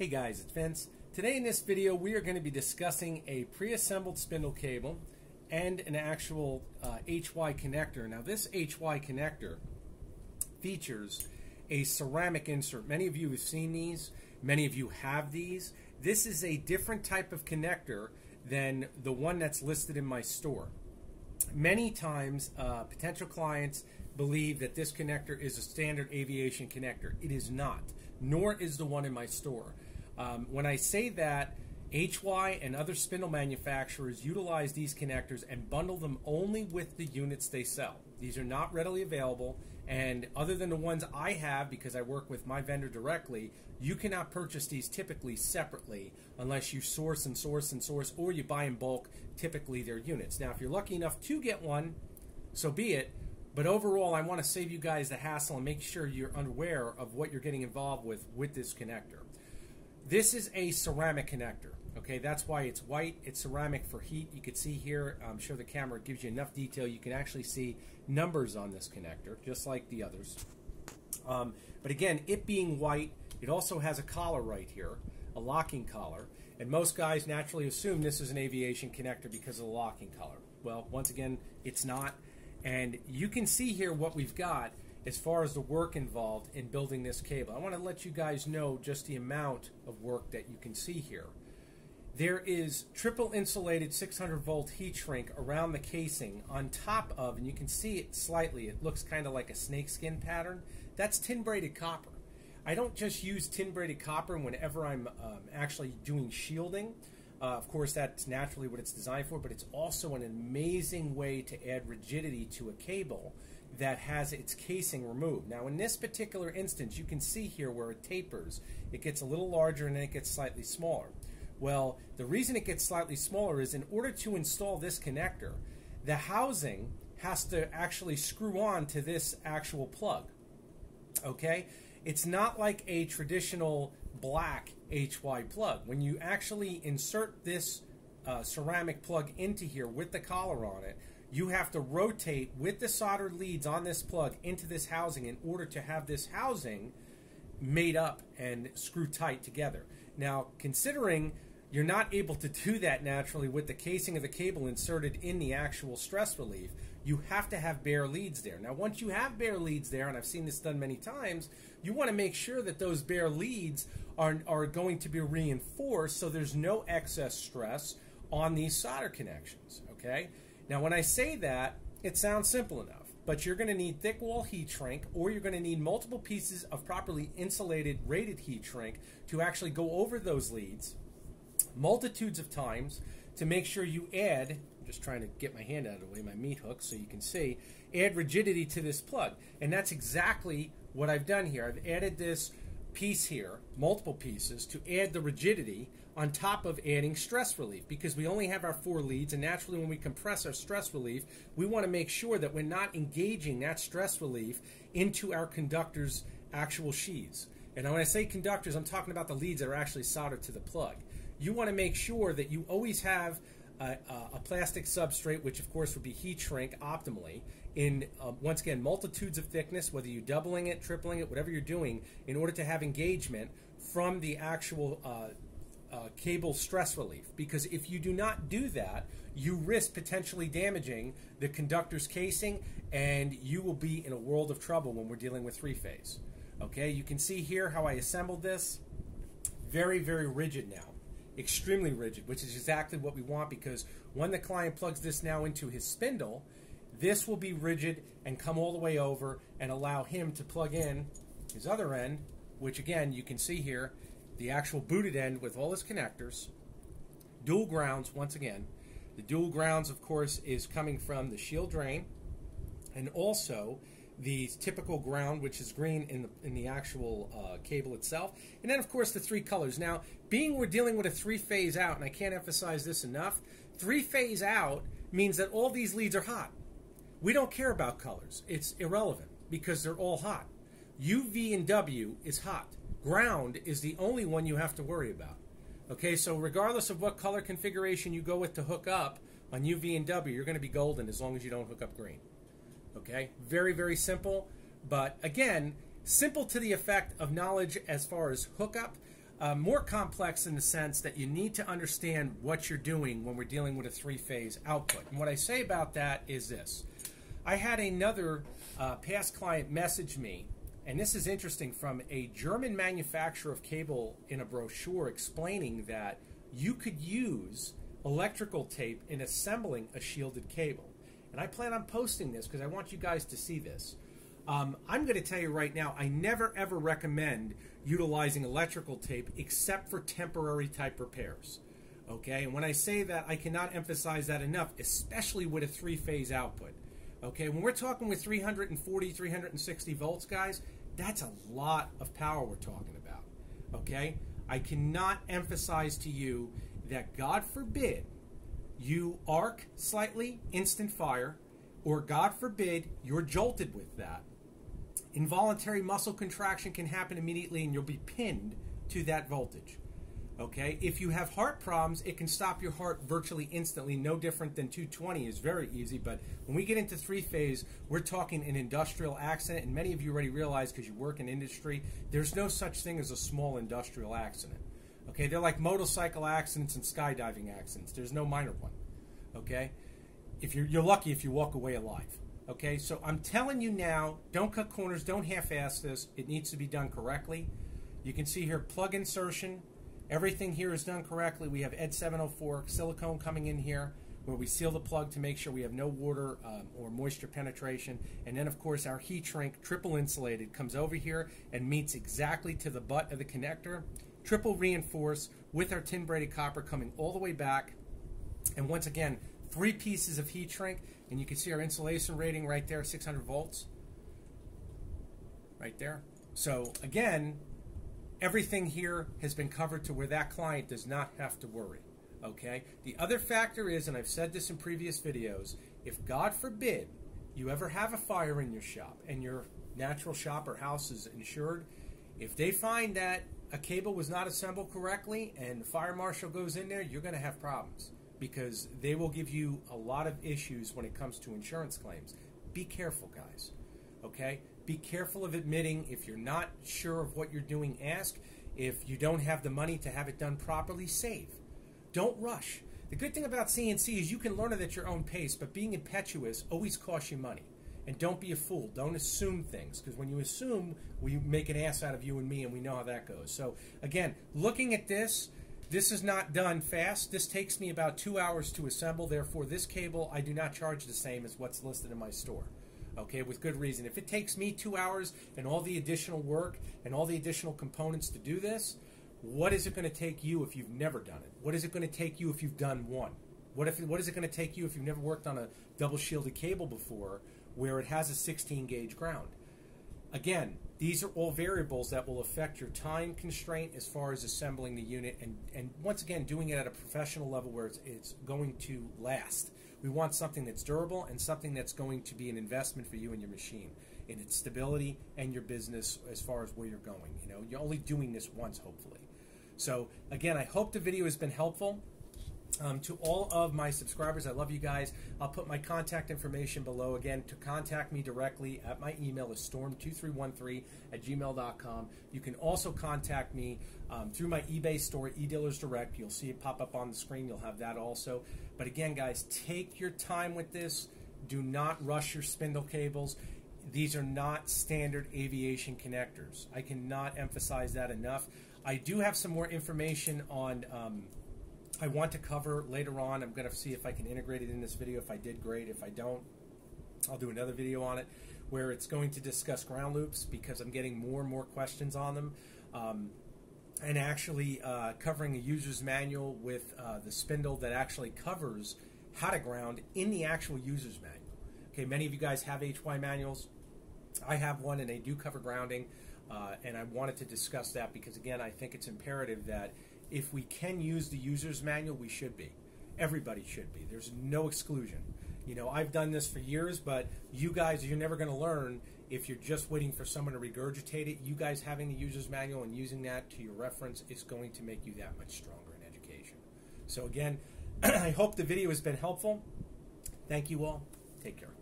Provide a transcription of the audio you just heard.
Hey guys, it's Vince. Today in this video we are going to be discussing a pre-assembled spindle cable and an actual uh, HY connector. Now this HY connector features a ceramic insert. Many of you have seen these, many of you have these. This is a different type of connector than the one that's listed in my store. Many times uh, potential clients believe that this connector is a standard aviation connector. It is not, nor is the one in my store. Um, when I say that, HY and other spindle manufacturers utilize these connectors and bundle them only with the units they sell. These are not readily available, and other than the ones I have, because I work with my vendor directly, you cannot purchase these typically separately unless you source and source and source, or you buy in bulk, typically their units. Now, if you're lucky enough to get one, so be it. But overall, I want to save you guys the hassle and make sure you're aware of what you're getting involved with with this connector. This is a ceramic connector. Okay, that's why it's white. It's ceramic for heat. You can see here, I'm sure the camera gives you enough detail. You can actually see numbers on this connector, just like the others. Um, but again, it being white, it also has a collar right here, a locking collar. And most guys naturally assume this is an aviation connector because of the locking collar. Well, once again, it's not. And you can see here what we've got as far as the work involved in building this cable. I want to let you guys know just the amount of work that you can see here. There is triple insulated 600 volt heat shrink around the casing on top of, and you can see it slightly, it looks kind of like a snakeskin pattern. That's tin braided copper. I don't just use tin braided copper whenever I'm um, actually doing shielding. Uh, of course, that's naturally what it's designed for, but it's also an amazing way to add rigidity to a cable that has its casing removed. Now, in this particular instance, you can see here where it tapers. It gets a little larger and then it gets slightly smaller. Well, the reason it gets slightly smaller is in order to install this connector, the housing has to actually screw on to this actual plug. Okay? It's not like a traditional black HY plug. When you actually insert this uh, ceramic plug into here with the collar on it, you have to rotate with the soldered leads on this plug into this housing in order to have this housing made up and screw tight together. Now, considering you're not able to do that naturally with the casing of the cable inserted in the actual stress relief. You have to have bare leads there. Now, once you have bare leads there, and I've seen this done many times, you want to make sure that those bare leads are, are going to be reinforced so there's no excess stress on these solder connections, okay? Now, when I say that, it sounds simple enough but you're going to need thick wall heat shrink or you're going to need multiple pieces of properly insulated rated heat shrink to actually go over those leads multitudes of times to make sure you add, I'm just trying to get my hand out of the way, my meat hook, so you can see, add rigidity to this plug. And that's exactly what I've done here. I've added this piece here, multiple pieces, to add the rigidity on top of adding stress relief. Because we only have our four leads and naturally when we compress our stress relief we want to make sure that we're not engaging that stress relief into our conductor's actual sheaths. And when I say conductors I'm talking about the leads that are actually soldered to the plug. You want to make sure that you always have a, a, plastic substrate, which of course would be heat shrink optimally, in uh, once again multitudes of thickness, whether you're doubling it, tripling it, whatever you're doing, in order to have engagement from the actual uh, uh, cable stress relief. Because if you do not do that, you risk potentially damaging the conductor's casing, and you will be in a world of trouble when we're dealing with three phase. Okay, you can see here how I assembled this. Very, very rigid now extremely rigid, which is exactly what we want because when the client plugs this now into his spindle, this will be rigid and come all the way over and allow him to plug in his other end, which again, you can see here, the actual booted end with all his connectors, dual grounds once again. The dual grounds, of course, is coming from the shield drain and also the typical ground, which is green in the, in the actual uh, cable itself. And then, of course, the three colors. Now, being we're dealing with a three-phase out, and I can't emphasize this enough, three-phase out means that all these leads are hot. We don't care about colors. It's irrelevant because they're all hot. U, V, and W is hot. Ground is the only one you have to worry about. Okay, so regardless of what color configuration you go with to hook up on U, V, and W, you're going to be golden as long as you don't hook up green. Okay, very, very simple. But again, simple to the effect of knowledge as far as hookup. uh, more complex in the sense that you need to understand what you're doing when we're dealing with a three-phase output. And what I say about that is this. I had another uh, past client message me, and this is interesting, from a German manufacturer of cable in a brochure explaining that you could use electrical tape in assembling a shielded cable. And I plan on posting this because I want you guys to see this. Um, I'm going to tell you right now, I never ever recommend utilizing electrical tape except for temporary type repairs. Okay, and when I say that, I cannot emphasize that enough, especially with a three phase output. Okay, when we're talking with 340, 360 volts, guys, that's a lot of power we're talking about. Okay, I cannot emphasize to you that God forbid you arc slightly instant fire, or God forbid you're jolted with that. Involuntary muscle contraction can happen immediately and you'll be pinned to that voltage. Okay, if you have heart problems, it can stop your heart virtually instantly, no different than 220 is very easy. But when we get into three phase, we're talking an industrial accident, and many of you already realize because you work in industry, there's no such thing as a small industrial accident. Okay, they're like motorcycle accidents and skydiving accidents. There's no minor one. Okay, if you're you're lucky if you walk away alive. Okay, so I'm telling you now, don't cut corners, don't half-ass this. It needs to be done correctly. You can see here plug insertion. Everything here is done correctly. We have ED 704 silicone coming in here where we seal the plug to make sure we have no water um, or moisture penetration. And then, of course, our heat shrink, triple insulated, comes over here and meets exactly to the butt of the connector triple reinforced with our tin braided copper coming all the way back. And once again, three pieces of heat shrink, and you can see our insulation rating right there, 600 volts. Right there. So again, everything here has been covered to where that client does not have to worry. Okay? The other factor is, and I've said this in previous videos, if God forbid you ever have a fire in your shop and your natural shop or house is insured, if they find that a cable was not assembled correctly and the fire marshal goes in there, you're going to have problems because they will give you a lot of issues when it comes to insurance claims. Be careful, guys. Okay? Be careful of admitting if you're not sure of what you're doing, ask. If you don't have the money to have it done properly, save. Don't rush. The good thing about CNC is you can learn it at your own pace, but being impetuous always costs you money. And don't be a fool. Don't assume things because when you assume, we make an ass out of you and me, and we know how that goes. So again, looking at this, this is not done fast. This takes me about two hours to assemble. Therefore, this cable I do not charge the same as what's listed in my store. Okay, with good reason. If it takes me two hours and all the additional work and all the additional components to do this, what is it going to take you if you've never done it? What is it going to take you if you've done one? What if what is it going to take you if you've never worked on a double shielded cable before? where it has a 16 gauge ground. Again, these are all variables that will affect your time constraint as far as assembling the unit and, and once again doing it at a professional level where it's, it's going to last. We want something that's durable and something that's going to be an investment for you and your machine in its stability and your business as far as where you're going. You know, you're only doing this once, hopefully. So again, I hope the video has been helpful. Um, to all of my subscribers, I love you guys. I'll put my contact information below. Again, to contact me directly at my email is storm2313 at gmail.com. You can also contact me um, through my eBay store, eDealers Direct. You'll see it pop up on the screen. You'll have that also. But again, guys, take your time with this. Do not rush your spindle cables. These are not standard aviation connectors. I cannot emphasize that enough. I do have some more information on. Um, I want to cover later on. I'm going to see if I can integrate it in this video. If I did, great. If I don't, I'll do another video on it where it's going to discuss ground loops because I'm getting more and more questions on them. Um, and actually uh, covering a user's manual with uh, the spindle that actually covers how to ground in the actual user's manual. Okay, many of you guys have HY manuals. I have one and they do cover grounding. Uh, and I wanted to discuss that because, again, I think it's imperative that if we can use the user's manual, we should be. Everybody should be. There's no exclusion. You know, I've done this for years, but you guys, you're never going to learn if you're just waiting for someone to regurgitate it. You guys having the user's manual and using that to your reference is going to make you that much stronger in education. So, again, I hope the video has been helpful. Thank you all. Take care.